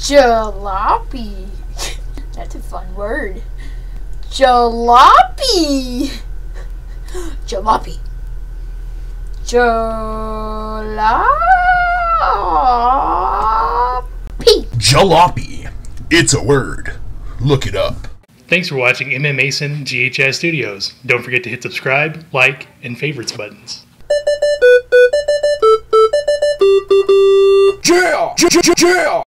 Jalopy. That's a fun word. Jalopy. Jalopy. Jalopy. Jalopy. It's a word. Look it up. Thanks for watching MM Mason GHS Studios. Don't forget to hit subscribe, like, and favorites buttons. Yeah! Yeah! Jail.